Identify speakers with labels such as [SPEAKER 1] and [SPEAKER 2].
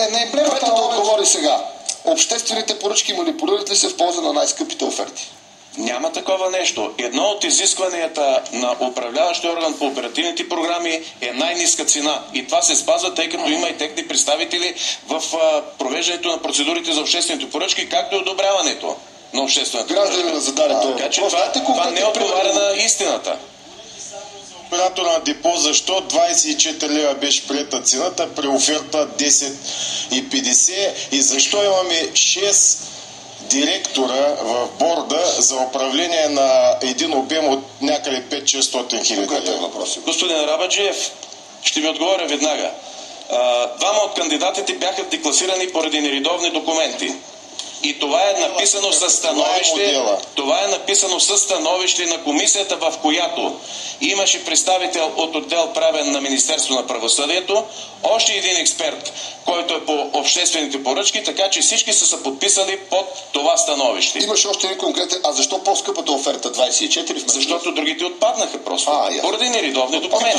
[SPEAKER 1] Не, не, Кметът да отговори сега. Обществените поръчки манипулират ли се в полза на най-скъпите оферти?
[SPEAKER 2] Няма такова нещо. Едно от изискванията на управляващия орган по оперативните програми е най-ниска цена. И това се спазва, тъй като има и техни представители в провеждането на процедурите за обществените поръчки, както и одобряването на обществената
[SPEAKER 1] Гражданина
[SPEAKER 2] поръчка.
[SPEAKER 1] зададе това.
[SPEAKER 2] Така че това, това не отговаря на истината.
[SPEAKER 3] Оператора на депо, защо 24 лева беше приета цената при оферта 10 и 50 и защо имаме 6 директора в борда за управление на един обем от някъде 5-600 хиляди
[SPEAKER 1] въпрос.
[SPEAKER 2] Господин Рабаджиев, ще ви отговоря веднага. Двама от кандидатите бяха декласирани поради нередовни документи. И това е написано със становище.
[SPEAKER 3] модела.
[SPEAKER 2] Това е написано със становище на комисията, в която имаше представител от отдел правен на Министерство на правосъдието, още един експерт, който е по обществените поръчки, така че всички са се подписали под това становище.
[SPEAKER 1] Имаше още един конкретен. А защо по-скъпата оферта 24 вместо?
[SPEAKER 2] Защото другите отпаднаха просто.
[SPEAKER 1] А, ясно.
[SPEAKER 2] поради нередовни
[SPEAKER 4] Като
[SPEAKER 2] документи.